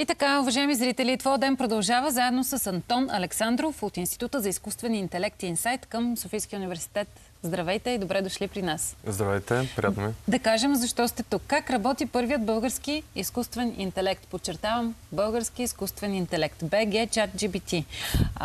И така, уважаеми зрители, твой ден продължава заедно с Антон Александров от Института за изкуствен интелект и инсайт към Софийския университет. Здравейте и добре дошли при нас. Здравейте, приятно ми. Да кажем защо сте тук. Как работи първият български изкуствен интелект? Подчертавам, български изкуствен интелект. BG Chat GPT.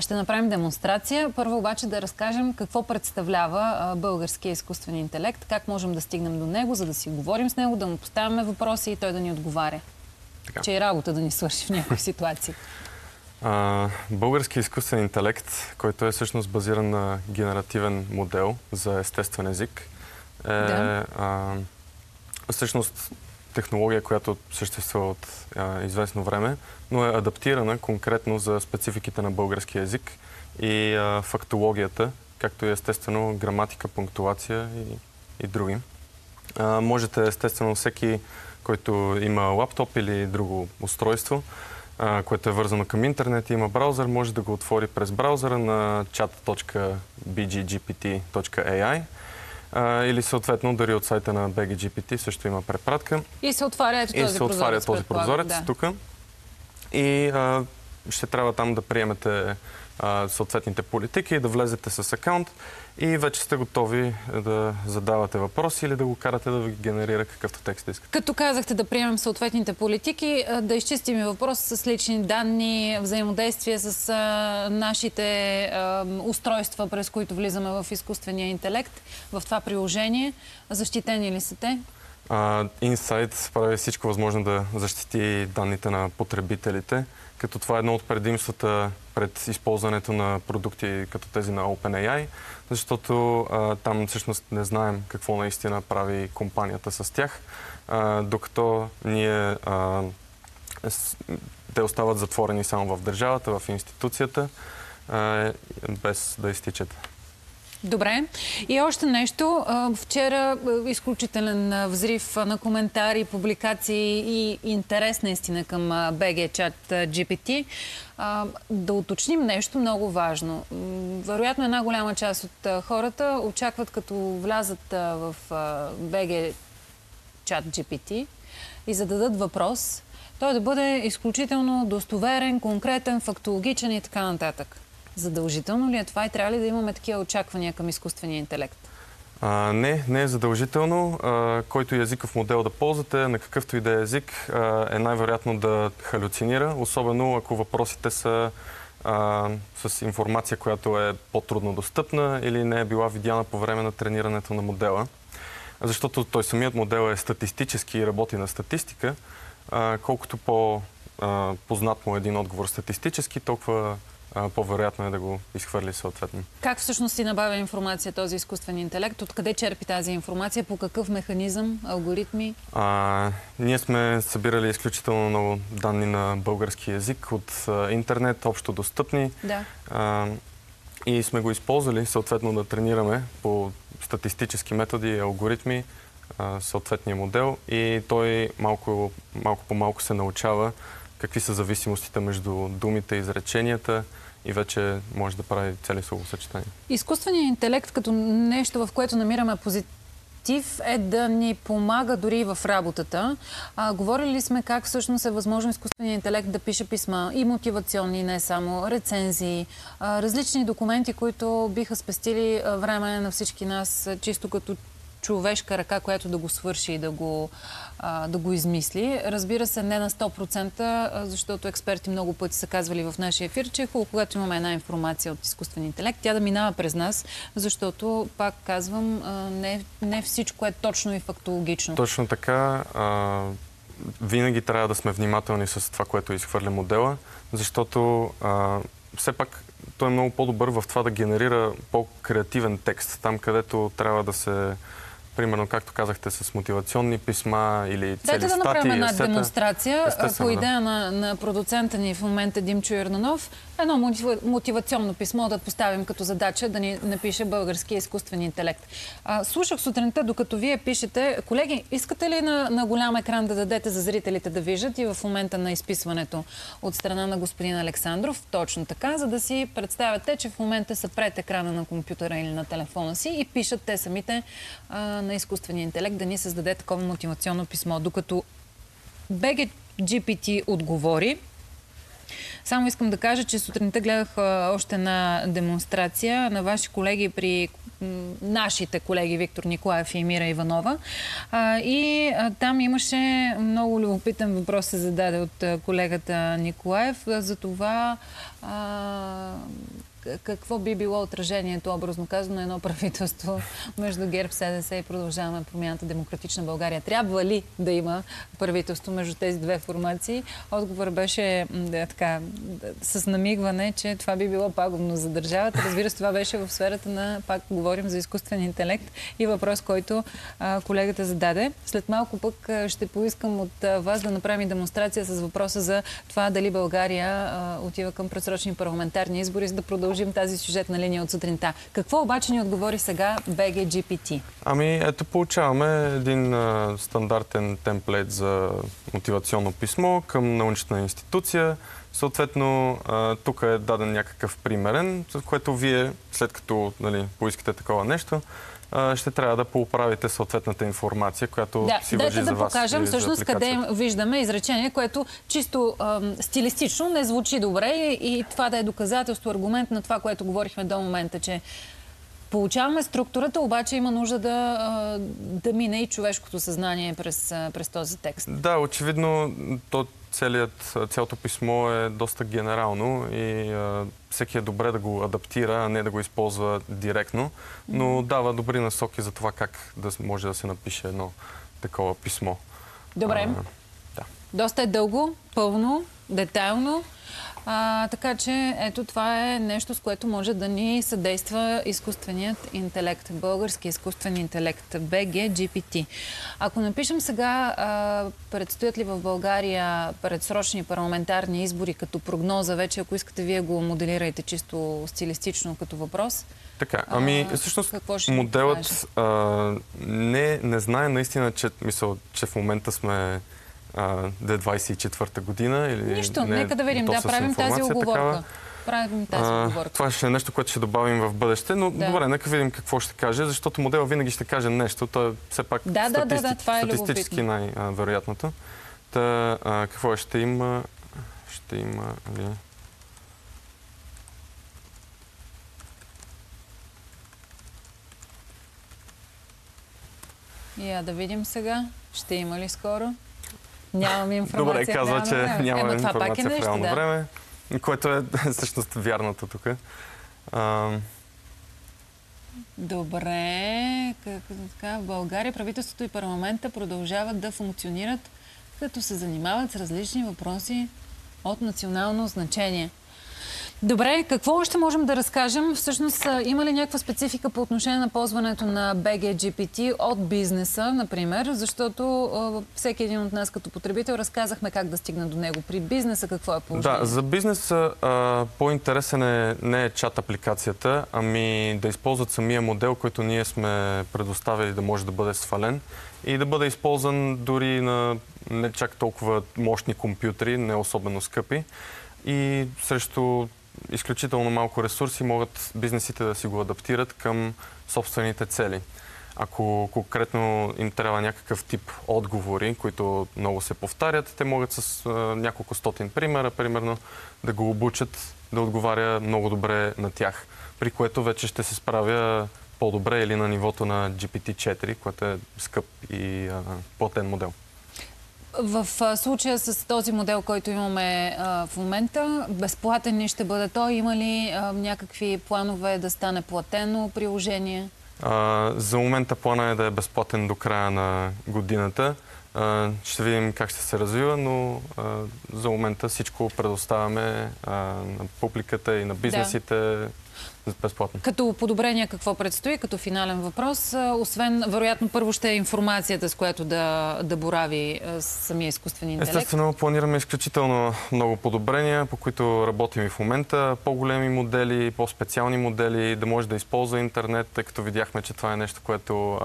Ще направим демонстрация. Първо обаче да разкажем какво представлява българския изкуствен интелект, как можем да стигнем до него, за да си говорим с него, да му поставяме въпроси и той да ни отговаря. Така. Че е работа да ни свърши в някои ситуации. А, български изкуствен интелект, който е всъщност базиран на генеративен модел за естествен език, е да. а, всъщност технология, която съществува от а, известно време, но е адаптирана конкретно за спецификите на български език и а, фактологията, както и естествено граматика, пунктуация и, и други. А, можете естествено всеки който има лаптоп или друго устройство, което е вързано към интернет и има браузър, може да го отвори през браузъра на chat.bggpt.ai или съответно дори от сайта на BGGPT също има препратка. И се отваря ето този И се отваря този прозорец да. тук. И а, ще трябва там да приемете а, съответните политики и да влезете с акаунт и вече сте готови да задавате въпроси или да го карате да ви генерира какъвто текст искате. Като казахте да приемем съответните политики, да изчистим въпрос с лични данни, взаимодействие с а, нашите а, устройства, през които влизаме в изкуствения интелект, в това приложение. Защитени ли са те? Insight прави всичко възможно да защити данните на потребителите, като това е едно от предимствата пред използването на продукти като тези на OpenAI, защото а, там всъщност не знаем какво наистина прави компанията с тях, а, докато ние а, с, те остават затворени само в държавата, в институцията, а, без да изтичат. Добре. И още нещо. Вчера изключителен взрив на коментари, публикации и интерес наистина към BG Chat GPT. Да уточним нещо много важно. Вероятно една голяма част от хората очакват като влязат в BG Chat GPT и зададат въпрос, той да бъде изключително достоверен, конкретен, фактологичен и така нататък. Задължително ли е това и трябва ли да имаме такива очаквания към изкуствения интелект? А, не, не е задължително. А, който езиков модел да ползвате, на какъвто и да е език, а, е най-вероятно да халюцинира, особено ако въпросите са а, с информация, която е по-трудно достъпна или не е била видяна по време на тренирането на модела. Защото той самият модел е статистически и работи на статистика. А, колкото по-познат му е един отговор статистически, толкова по-вероятно е да го изхвърли съответно. Как всъщност си набавя информация този изкуствен интелект? Откъде черпи тази информация? По какъв механизъм? Алгоритми? А, ние сме събирали изключително много данни на български язик от интернет, общо достъпни. Да. А, и сме го използвали съответно да тренираме по статистически методи и алгоритми съответния модел и той малко, малко по малко се научава какви са зависимостите между думите и изреченията, и вече може да прави цели словосъчетания. Изкуственият интелект като нещо, в което намираме позитив, е да ни помага дори и в работата. А, говорили сме как всъщност е възможно изкуственият интелект да пише писма и мотивационни, не само, рецензии, а, различни документи, които биха спестили време на всички нас, чисто като човешка ръка, която да го свърши и да го, а, да го измисли. Разбира се, не на 100%, защото експерти много пъти са казвали в нашия ефир, че е хубаво, когато имаме една информация от изкуствен интелект, тя да минава през нас, защото, пак казвам, не, не всичко е точно и фактологично. Точно така. А, винаги трябва да сме внимателни с това, което изхвърля модела, защото а, все пак той е много по-добър в това да генерира по-креативен текст, там където трябва да се примерно, както казахте, с мотивационни писма или цели Дайте да направим една демонстрация по идея да. на, на продуцента ни в момента Димчо Ирнанов. Едно мотивационно писмо да поставим като задача да ни напише български изкуствен интелект. А, слушах сутринта, докато вие пишете, колеги, искате ли на, на голям екран да дадете за зрителите да виждат и в момента на изписването от страна на господин Александров? Точно така, за да си представяте, че в момента са пред екрана на компютъра или на телефона си и пишат те самите а, на изкуствения интелект да ни създаде такова мотивационно писмо. Докато BG GPT отговори. Само искам да кажа, че сутринта гледах още една демонстрация на ваши колеги при нашите колеги Виктор Николаев и Мира Иванова. И там имаше много любопитен въпрос се зададе от колегата Николаев за това какво би било отражението, образно казано, едно правителство между ГЕРБ, СДС и продължаваме промяната Демократична България? Трябва ли да има правителство между тези две формации? Отговор беше да, така, с намигване, че това би било пагубно за държавата. Разбира се, това беше в сферата на, пак говорим за изкуствен интелект и въпрос, който а, колегата зададе. След малко пък ще поискам от вас да направим демонстрация с въпроса за това дали България а, отива към предсрочни парламентарни избори, за да продължи продължим тази сюжетна линия от сутринта. Какво обаче ни отговори сега BGGPT? Ами ето получаваме един а, стандартен темплейт за мотивационно писмо към научна институция. Съответно, тук е даден някакъв примерен, с което вие, след като нали, поискате такова нещо, ще трябва да поуправите съответната информация, която да, си въжи да за вас. Да покажем всъщност къде виждаме изречение, което чисто ам, стилистично не звучи добре и, и това да е доказателство, аргумент на това, което говорихме до момента, че Получаваме структурата, обаче има нужда да, да мине и човешкото съзнание през, през този текст. Да, очевидно то целият, цялото писмо е доста генерално и а, всеки е добре да го адаптира, а не да го използва директно, но дава добри насоки за това как да може да се напише едно такова писмо. Добре. А, да. Доста е дълго, пълно, детайлно. А, така че ето това е нещо, с което може да ни съдейства изкуственият интелект, български изкуствен интелект, BG GPT. Ако напишем сега, а, предстоят ли в България предсрочни парламентарни избори като прогноза, вече ако искате вие го моделирайте чисто стилистично като въпрос. Така, ами а, всъщност моделът а, не, не знае наистина, че, мисъл, че в момента сме 2024 година. Или Нищо, не, нека да видим. Да, правим тази оговорка. Такава. Правим тази оговорка. Това ще е нещо, което ще добавим в бъдеще, но да. добре, нека видим какво ще каже, защото модел винаги ще каже нещо. То е все пак да, да, да, да, това е статистически най-вероятното. Та, а, какво ще има? Ще има... Али... Я да видим сега. Ще има ли скоро? Нямам информация. Добре, казва, че време. няма е, информация е в реално да. време, което е всъщност вярното тук. А... Добре. Как, така, в България правителството и парламента продължават да функционират, като се занимават с различни въпроси от национално значение. Добре, какво още можем да разкажем? Всъщност, има ли някаква специфика по отношение на ползването на BGGPT от бизнеса, например? Защото всеки един от нас като потребител разказахме как да стигне до него. При бизнеса какво е положението? Да, за бизнеса по-интересен е не е чат апликацията, ами да използват самия модел, който ние сме предоставили да може да бъде свален и да бъде използван дори на не чак толкова мощни компютри, не особено скъпи и срещу изключително малко ресурси могат бизнесите да си го адаптират към собствените цели. Ако конкретно им трябва някакъв тип отговори, които много се повтарят, те могат с няколко стотин примера, примерно, да го обучат да отговаря много добре на тях, при което вече ще се справя по-добре или на нивото на GPT-4, което е скъп и а, платен модел. В случая с този модел, който имаме в момента, безплатен ли ще бъде той? Има ли някакви планове да стане платено приложение? За момента плана е да е безплатен до края на годината. Ще видим как ще се развива, но за момента всичко предоставяме на публиката и на бизнесите. Да безплатно. Като подобрение какво предстои, като финален въпрос? Освен, вероятно, първо ще е информацията, с която да, да борави самия изкуствен интелект. Естествено, планираме изключително много подобрения, по които работим и в момента. По-големи модели, по-специални модели, да може да използва интернет, тъй като видяхме, че това е нещо, което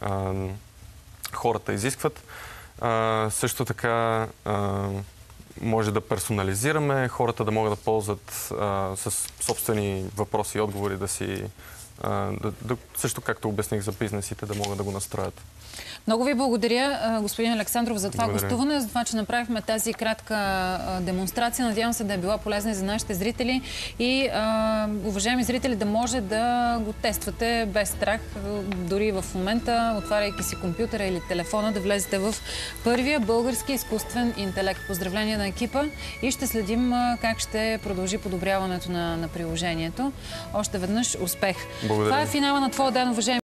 а, хората изискват. А, също така а, може да персонализираме, хората да могат да ползват а, с собствени въпроси и отговори да си да, да, също както обясних за бизнесите, да могат да го настроят. Много ви благодаря, господин Александров, за това благодаря. гостуване, за това, че направихме тази кратка демонстрация. Надявам се да е била полезна и за нашите зрители. И, а, уважаеми зрители, да може да го тествате без страх, дори в момента, отваряйки си компютъра или телефона, да влезете в първия български изкуствен интелект. Поздравления на екипа и ще следим как ще продължи подобряването на, на приложението. Още веднъж успех. Благодаря. Това е финала на твоя ден, уважаеми